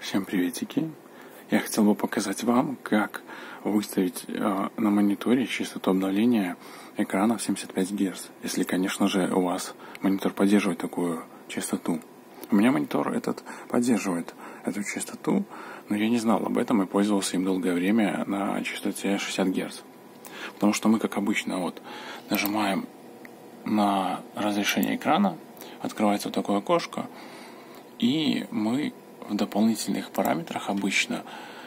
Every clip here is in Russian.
Всем приветики! Я хотел бы показать вам, как выставить э, на мониторе частоту обновления экрана в 75 Гц, если, конечно же, у вас монитор поддерживает такую частоту. У меня монитор этот поддерживает эту частоту, но я не знал об этом и пользовался им долгое время на частоте 60 Гц. Потому что мы, как обычно, вот нажимаем на разрешение экрана, открывается вот такое окошко, и мы в дополнительных параметрах обычно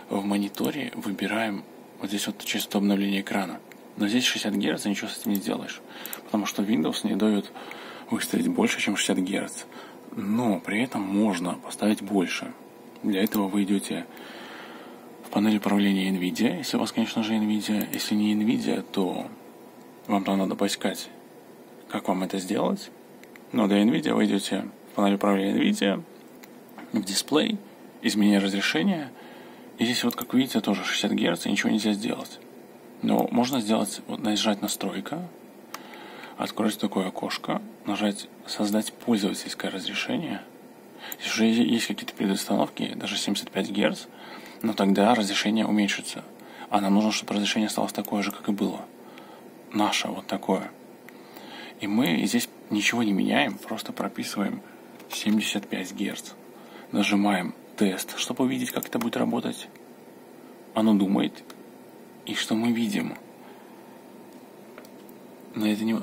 в мониторе выбираем вот здесь вот частоту обновления экрана. Но здесь 60 Гц, ничего с этим не сделаешь. Потому что Windows не дает выставить больше, чем 60 Гц. Но при этом можно поставить больше. Для этого вы идете в панель управления NVIDIA, если у вас, конечно же, NVIDIA. Если не NVIDIA, то вам там надо поискать, как вам это сделать. Но для NVIDIA вы идете в панель управления NVIDIA, в дисплей, изменение разрешения. И здесь вот, как видите, тоже 60 Гц, и ничего нельзя сделать. Но можно сделать, вот нажать настройка, откроется такое окошко, нажать создать пользовательское разрешение. Здесь уже есть какие-то предустановки, даже 75 Гц, но тогда разрешение уменьшится. А нам нужно, чтобы разрешение осталось такое же, как и было. Наше вот такое. И мы здесь ничего не меняем, просто прописываем 75 Гц. Нажимаем тест, чтобы увидеть, как это будет работать. Оно думает, и что мы видим? Но это не...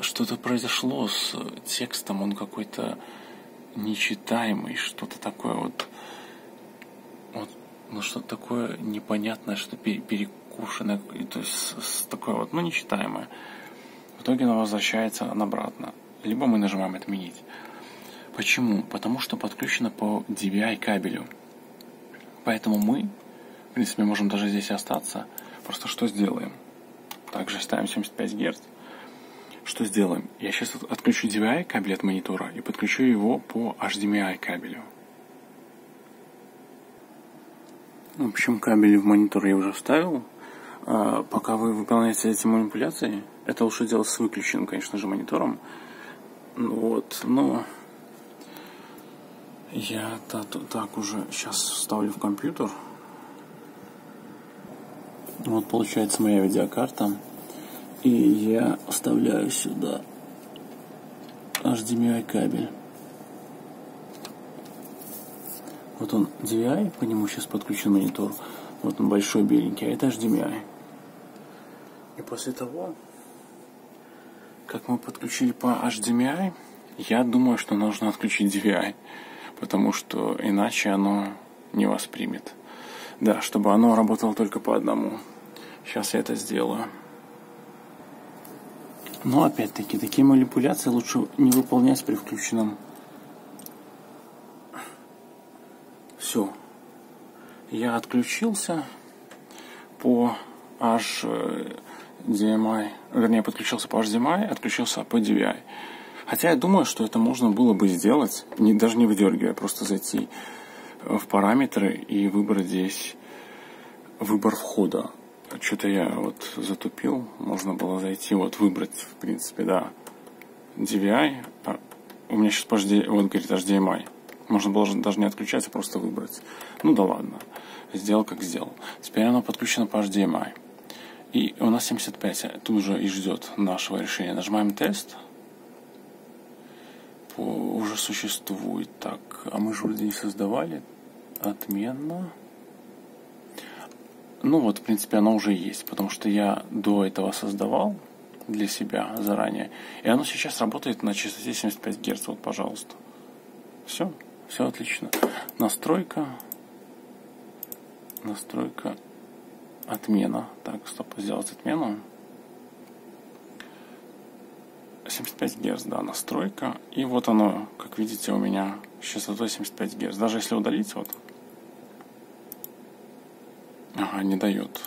Что-то произошло с текстом, он какой-то нечитаемый, что-то такое вот... вот ну, что-то такое непонятное, что перекушенное, то есть такое вот, ну, нечитаемое. В итоге оно возвращается обратно. Либо мы нажимаем «Отменить». Почему? Потому что подключено по DVI кабелю. Поэтому мы, в принципе, можем даже здесь остаться. Просто что сделаем? Также ставим 75 Гц. Что сделаем? Я сейчас отключу DVI кабель от монитора и подключу его по HDMI кабелю. В общем, кабель в монитор я уже вставил. А, пока вы выполняете эти манипуляции, это лучше делать с выключенным, конечно же, монитором. Вот, но я так, уже сейчас вставлю в компьютер. Вот получается моя видеокарта. И я вставляю сюда HDMI кабель. Вот он DVI, по нему сейчас подключен монитор. Вот он большой беленький, а это HDMI. И после того, как мы подключили по HDMI, я думаю, что нужно отключить DVI потому что иначе оно не воспримет. Да, чтобы оно работало только по одному. Сейчас я это сделаю. Но опять-таки, такие манипуляции лучше не выполнять при включенном. Все. Я отключился по HDMI, вернее, подключился по HDMI, отключился по DVI. Хотя я думаю, что это можно было бы сделать, не, даже не выдергивая, просто зайти в параметры и выбрать здесь выбор входа. Что-то я вот затупил, можно было зайти, вот выбрать, в принципе, да, DVI, а у меня сейчас по вот говорит HDMI. Можно было даже не отключать, а просто выбрать. Ну да ладно, сделал как сделал. Теперь оно подключено по HDMI. И у нас 75, тут уже и ждет нашего решения. Нажимаем тест, уже существует. Так, а мы же вроде не создавали. Отменно. Ну вот, в принципе, оно уже есть, потому что я до этого создавал для себя заранее. И оно сейчас работает на частоте 75 Гц. Вот, пожалуйста. Все, все отлично. Настройка. Настройка. Отмена. Так, стоп, сделать отмену. 75 Гц, да, настройка. И вот оно, как видите, у меня частотой 75 Гц. Даже если удалить, вот. Ага, не дает.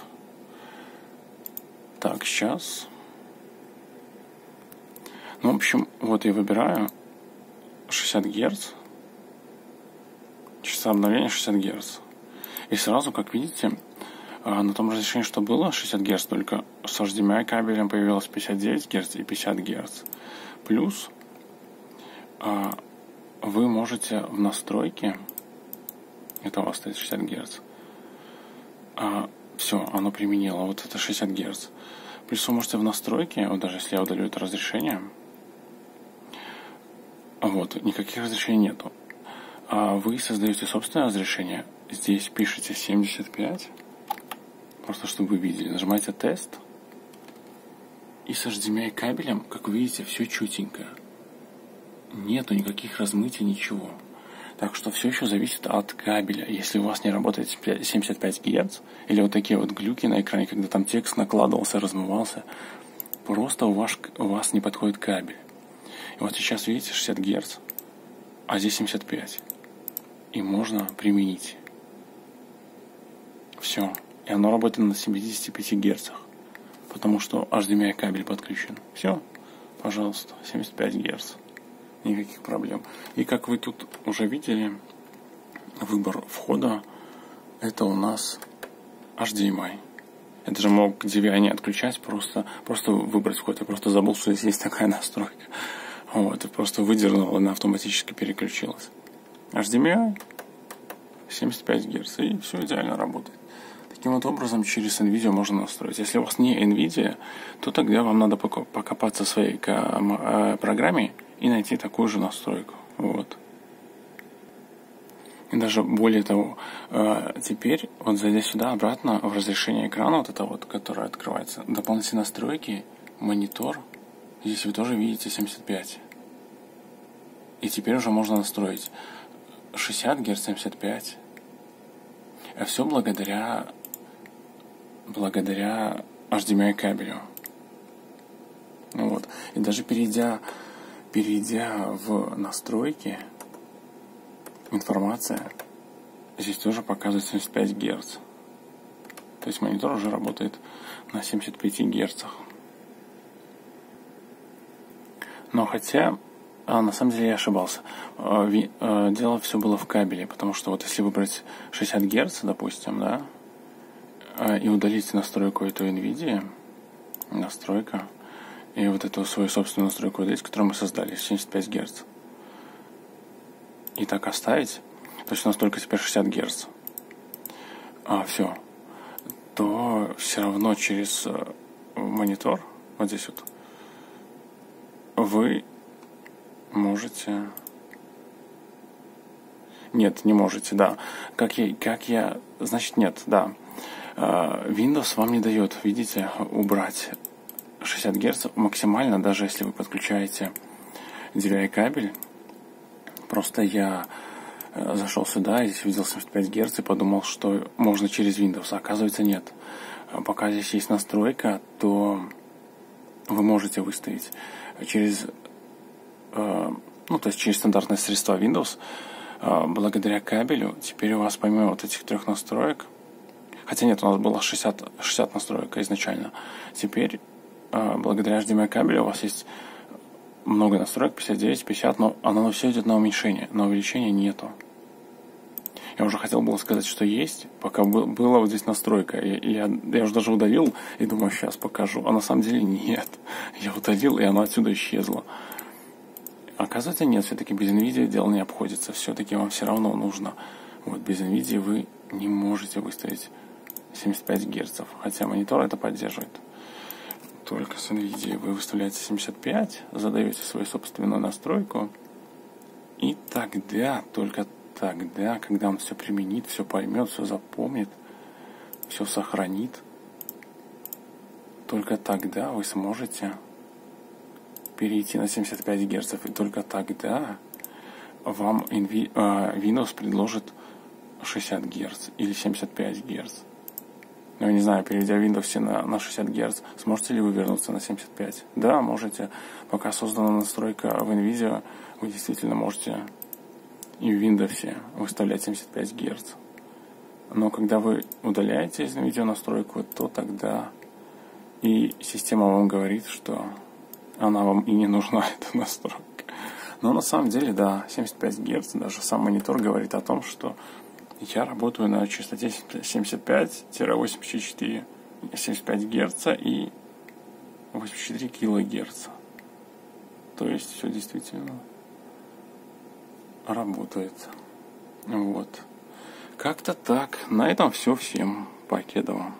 Так, сейчас. Ну, в общем, вот я выбираю 60 Гц. Часа обновления 60 Гц. И сразу, как видите, на том разрешении, что было, 60 Гц, только с HDMI кабелем появилось 59 Гц и 50 Гц. Плюс а, вы можете в настройке Это у вас стоит 60 Гц. А, все, оно применило вот это 60 Гц. Плюс вы можете в настройке, вот даже если я удалю это разрешение, вот, никаких разрешений нету. А вы создаете собственное разрешение. Здесь пишите 75, просто чтобы вы видели. Нажимаете тест. И с HDMI кабелем, как вы видите, все чутенько. Нету никаких размытий, ничего. Так что все еще зависит от кабеля. Если у вас не работает 75 Гц, или вот такие вот глюки на экране, когда там текст накладывался, размывался, просто у вас, у вас не подходит кабель. И вот сейчас видите 60 Гц, а здесь 75. И можно применить. Все. И оно работает на 75 Гц. Потому что HDMI кабель подключен. Все. Пожалуйста, 75 Гц никаких проблем. И как вы тут уже видели, выбор входа это у нас HDMI. Это же мог DVI не отключать, просто, просто выбрать вход. Я просто забыл, что здесь есть такая настройка. Вот, и просто выдернул, она автоматически переключилась. HDMI 75 Гц, и все идеально работает. Таким вот образом через NVIDIA можно настроить. Если у вас не NVIDIA, то тогда вам надо покопаться в своей э, программе и найти такую же настройку. Вот. И даже более того, э, теперь, вот зайдя сюда, обратно в разрешение экрана, вот это вот, которое открывается, дополнительные настройки, монитор, здесь вы тоже видите 75. И теперь уже можно настроить 60 Гц, 75. А все благодаря, благодаря HDMI кабелю. Ну вот. И даже перейдя Перейдя в настройки, информация здесь тоже показывает 75 Гц. То есть монитор уже работает на 75 Гц. Но хотя, а, на самом деле я ошибался. А, а, дело все было в кабеле, потому что вот если выбрать 60 Гц, допустим, да, и удалить настройку эту NVIDIA, настройка, и вот эту свою собственную настройку здесь, которую мы создали, 75 Гц. И так оставить, то есть у нас только теперь 60 Гц. А, все. То все равно через э, монитор, вот здесь вот, вы можете... Нет, не можете, да. Как я, как я... Значит, нет, да. Э, Windows вам не дает, видите, убрать 60 Гц максимально, даже если вы подключаете DVI кабель. Просто я э, зашел сюда, здесь видел 75 Гц и подумал, что можно через Windows. А оказывается, нет. А пока здесь есть настройка, то вы можете выставить через, э, ну, то есть через стандартные средства Windows, э, благодаря кабелю, теперь у вас помимо вот этих трех настроек, хотя нет, у нас было 60, 60 настроек изначально, теперь а, благодаря HDMI кабелю у вас есть много настроек, 59, 50, но оно все идет на уменьшение, на увеличение нету. Я уже хотел было сказать, что есть, пока была вот здесь настройка. И я, я уже даже удалил и думаю, сейчас покажу. А на самом деле нет. Я удалил, и оно отсюда исчезло. Оказывается, нет, все-таки без NVIDIA дело не обходится. Все-таки вам все равно нужно. Вот без NVIDIA вы не можете выставить 75 Гц, хотя монитор это поддерживает. Только с NVIDIA вы выставляете 75, задаете свою собственную настройку, и тогда, только тогда, когда он все применит, все поймет, все запомнит, все сохранит, только тогда вы сможете перейти на 75 Гц, и только тогда вам э, Windows предложит 60 Гц или 75 Гц ну, не знаю, перейдя Windows на, на 60 Гц, сможете ли вы вернуться на 75? Да, можете. Пока создана настройка в NVIDIA, вы действительно можете и в Windows выставлять 75 Гц. Но когда вы удаляете из NVIDIA настройку, то тогда и система вам говорит, что она вам и не нужна, эта настройка. Но на самом деле, да, 75 Гц, даже сам монитор говорит о том, что я работаю на частоте 75-84, 75 Гц и 84 килогерц. То есть все действительно работает. Вот. Как-то так. На этом все. Всем покедово.